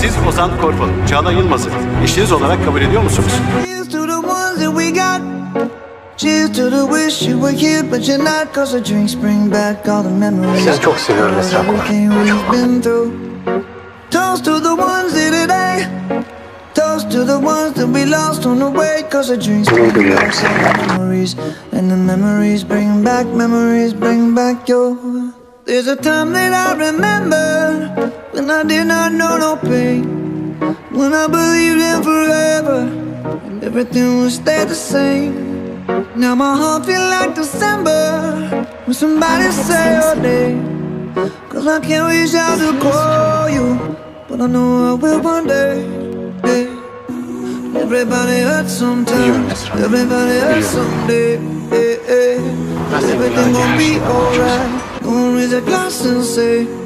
Siz Ozan Korkman, Çağla Yılmaz'ı eşiniz olarak kabul ediyor musunuz? Sizi çok seviyorum Esra Korkman. Toast to the ones that today Toast to the ones that we lost on the way Cause the dreams bring back memories And the memories bring back memories Bring back your There's a time that I remember When I did not know no pain When I believed in forever And everything would stay the same Now my heart feel like December When somebody say your name Cause I can't reach out to call you But I know I will one day hey. Everybody hurts sometimes Everybody hurts someday hey, hey. Everything gon' be alright Gonna raise a glass and say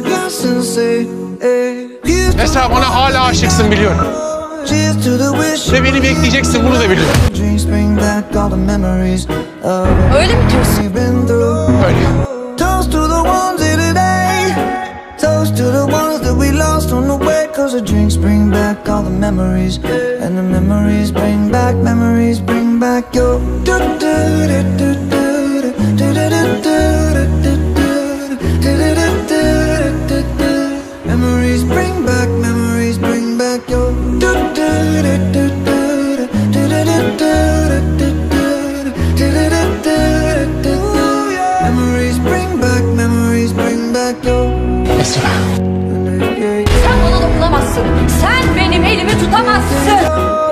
bize bensinse Mesela bana hala aşıksın biliyorum. Ve beni bekleyeceksin bunu da biliyorum. Öyle mi diyorsun? Öyle. Eh? Cause the drinks bring back all the memories And the memories bring back, memories bring back your Esra. Sen bana dokunamazsın. Sen benim elimi tutamazsın.